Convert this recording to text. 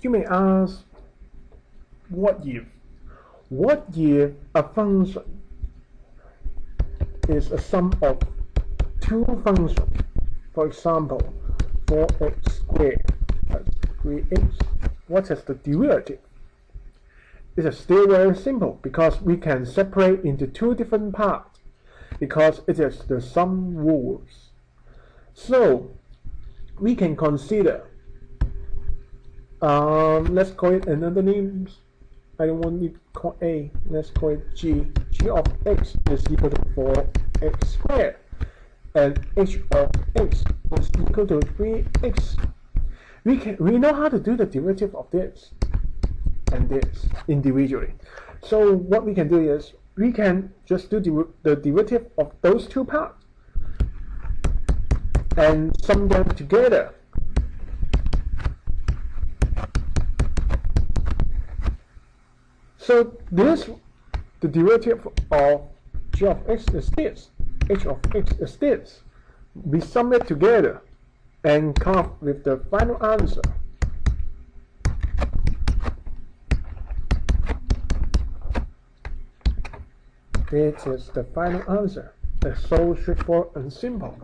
you may ask, what if? What if a function is a sum of two functions? For example, 4x squared plus 3x. What is the derivative? It is still very simple because we can separate into two different parts because it is the sum rules. So we can consider um, let's call it another name. I don't want it called A. Let's call it G. G of x is equal to 4x squared. And h of x is equal to 3x. We can we know how to do the derivative of this and this individually. So what we can do is we can just do the, the derivative of those two parts and sum them together So this, the derivative of g of x is this, h of x is this. We sum it together and come up with the final answer. This is the final answer. It's so straightforward and simple.